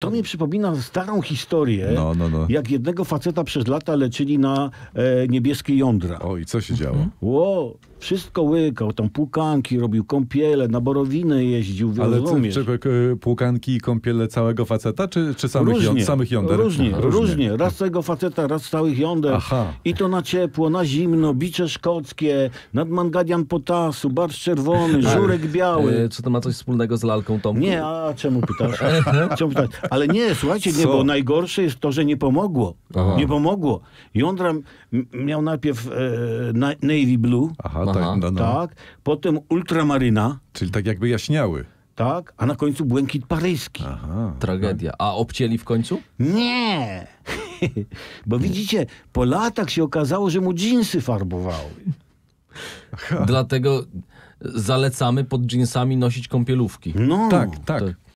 To mi przypomina starą historię, No, no, no. jak jednego faceta przez lata leczyli na e, niebieskie jądra. O, i co się działo? Ło, wszystko łykał, tam płukanki robił, kąpiele, na borowiny jeździł, Ale co, rozumiesz? czy e, płukanki i kąpiele całego faceta, czy, czy samych, różnie, jąd, samych jąder? Różnie, Aha, różnie, Raz całego faceta, raz całych jąder. Aha. I to na ciepło, na zimno, bicze szkockie, nadmanganian potasu, barszcz czerwony, żurek biały. E, czy to ma coś wspólnego z lalką Tomku? Nie, a czemu pytasz? czemu pytasz? Ale nie, słuchajcie, nie, Co? bo najgorsze jest to, że nie pomogło. Aha. Nie pomogło. Jądra miał najpierw e, na- navy blue, Aha, Aha. tak, no, no. tak, potem ultramaryna, Czyli tak jakby jaśniały. tak, a na końcu błękit paryski. Aha. Tragedia. A obcięli w końcu? Nie! Bo widzicie, po latach się okazało, że mu dżinsy farbowały. Dlatego zalecamy pod dżinsami nosić kąpielówki. No, Tak, tak. Tak.